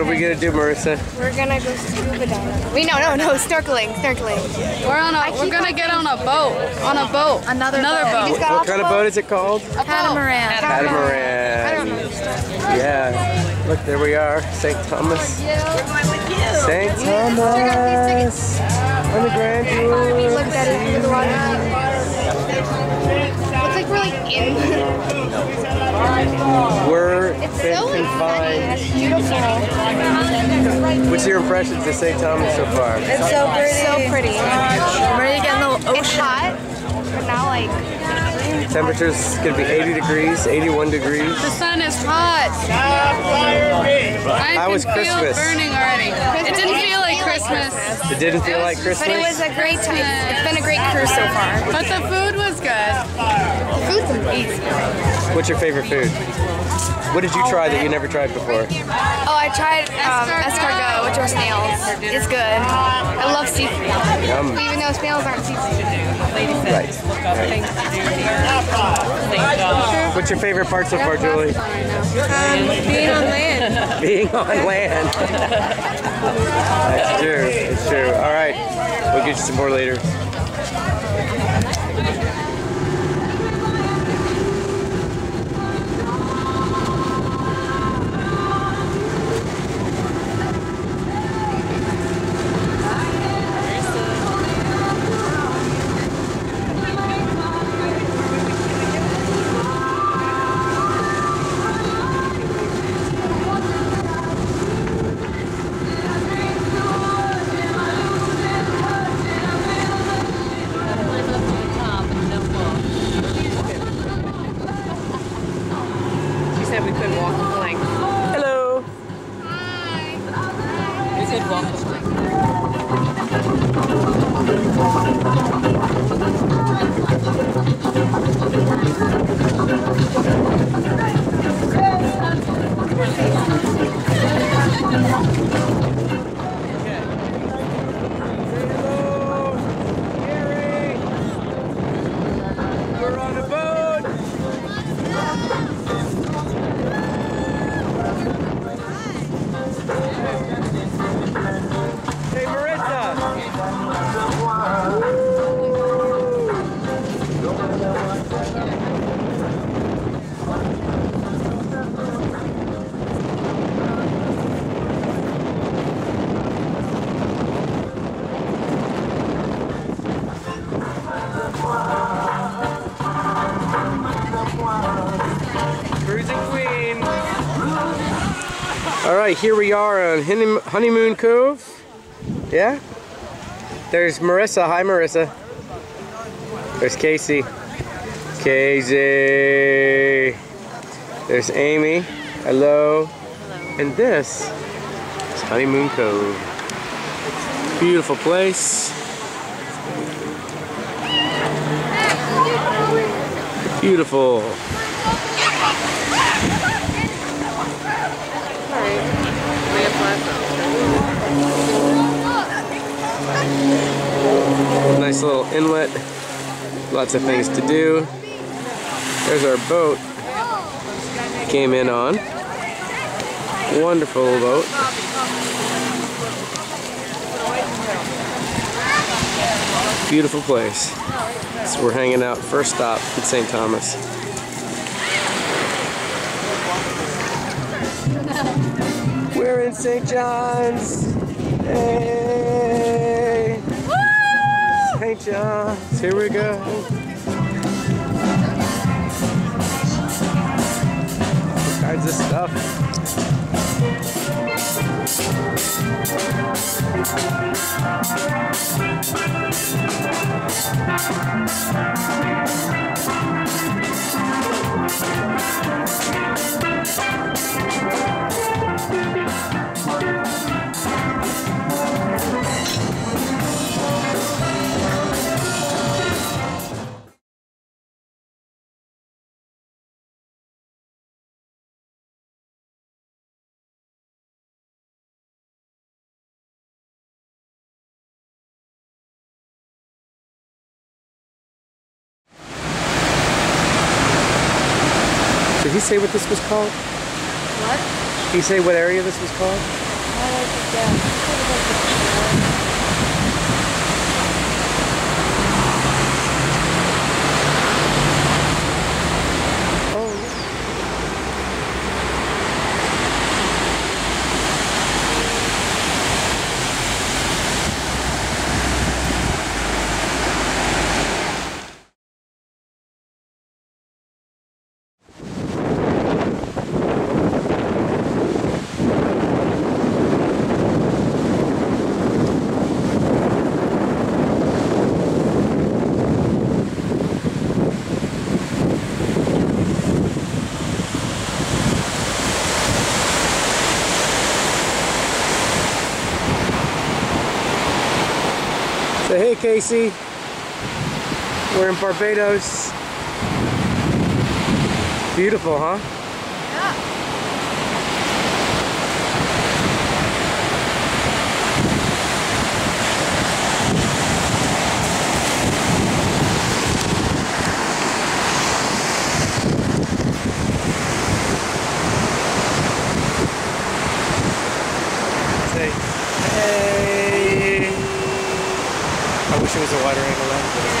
What are we gonna do, Marissa? We're gonna go scuba diving. Wait, no, no, no, snorkeling, snorkeling. We're on a. We're gonna get on a boat. On a boat. Another Another boat. boat. just What kind of boat is it called? A Catamaran. Catamaran. I don't know. Yeah. Look, there we are, St. Thomas. St. Thomas. On the Grand We Tour. looked at it through the water. Looks like we're like in. Been so like sunny confined. and it's beautiful. What's your impressions of St. Thomas so far? It's so pretty. So pretty. I'm ready to get in the It's ocean. hot, but now like Temperature's gonna be 80 degrees, 81 degrees. The sun is hot. I How can was feel Christmas? burning already. It didn't feel like Christmas, It didn't feel like Christmas. But it was a great time. It's been a great cruise so far. but the food was good. Food's amazing. What's your favorite food? What did you try that you never tried before? Oh, I tried um, escargot, which are snails. It's good. I love seafood. Yum. Even though snails aren't seafood. Right. What's your favorite part so far, Julie? Um, Being on land. Being on land. That's true. It's true. All right. We'll get you some more later. Right, here we are on Honeymoon Cove. Yeah? There's Marissa. Hi, Marissa. There's Casey. Casey. There's Amy. Hello. And this is Honeymoon Cove. Beautiful place. Beautiful. Nice little inlet. Lots of things to do. There's our boat. Came in on. Wonderful boat. Beautiful place. So we're hanging out. First stop in St. Thomas. We're in St. John's. Hey. St. John's. Here we go. All kinds of stuff. Did he say what this was called? What? Did he say what area this was called? Say hey Casey. We're in Barbados. Beautiful, huh? Say hey. I wish it was a wider angle lens. but-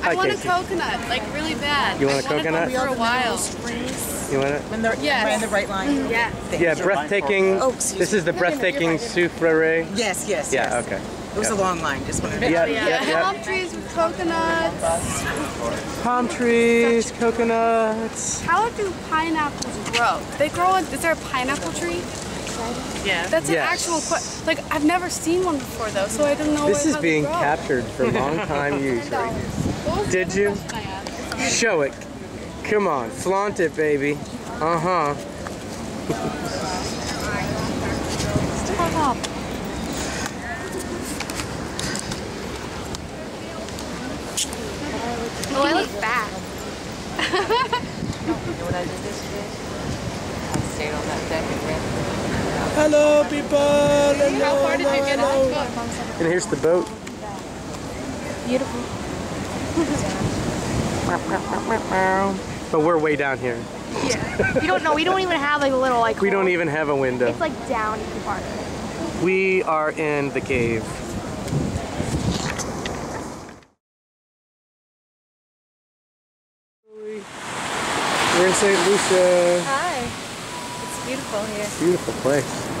I Hi, want a coconut, like really bad. You want I a wanted coconut? one For a while. you want it? When they're Yes. ran the right line. Mm, yeah. Yeah, breathtaking. Oh, oh, excuse This is the breathtaking souffle. Ray. Yes, yes, Yeah, yes. okay. It was a long line. Just wanted to Yeah, Yeah. yeah, yeah. Palm trees with coconuts. Palm trees, coconuts. How do pineapples grow? They grow on, is there a pineapple tree? Yeah. That's an Yes. actual, que- like I've never seen one before though, so I don't know This how is they being grow. captured for long time use right here. What was the Did you? question I asked? Show it. Come on, flaunt it, baby. Uh huh. Stop. Oh, I look fat. You know what I did yesterday? I stayed on that deck and read. Hello, people. Hello, How far did you get on the boat? And here's the boat. Beautiful. But we're way down here. Yeah. You don't know. We don't even have like a little like. We don't even have a window. It's like down in the park. We are in the cave. We're in St. Lucia. Hi. It's beautiful here. Beautiful place.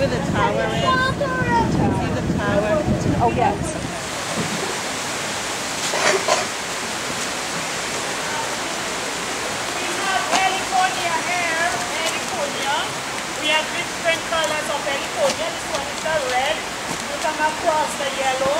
where the tower is? See the tower? Oh, yes. We have Heliconia here, Heliconia. We have different colors of Heliconia. This one is the red. You come across the yellow.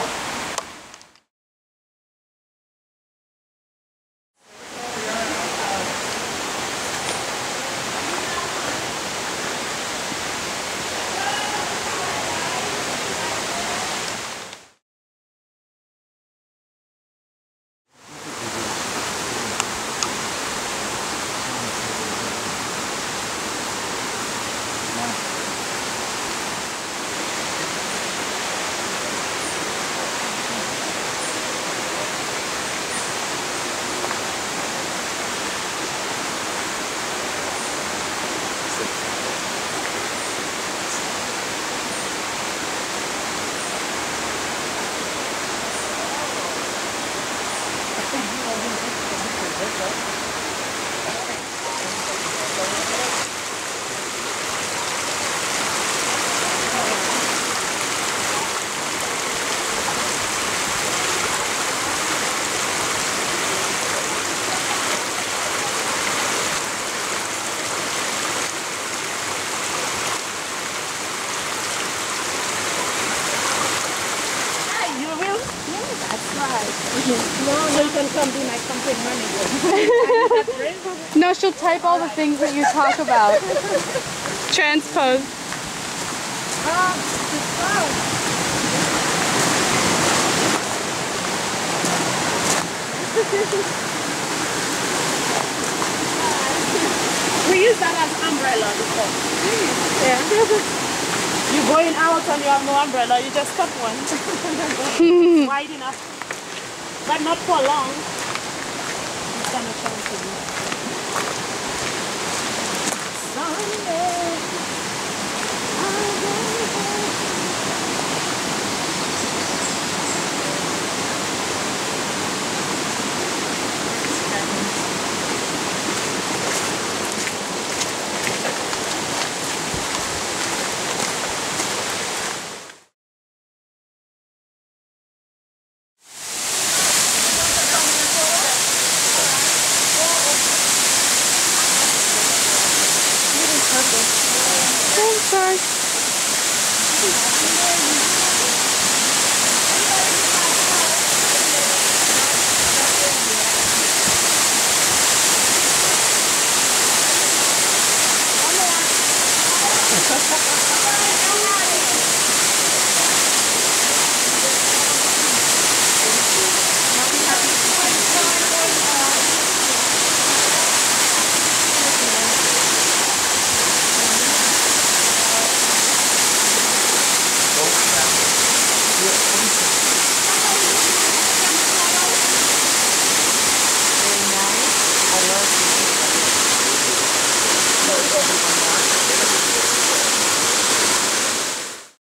You will? That's right. So you can come be my campaign manager. No, she'll type all the things that you talk about. Transpose. We use that as umbrella before. Yeah. You're going out and you have no umbrella, you just cut one. Wide enough. But not for long.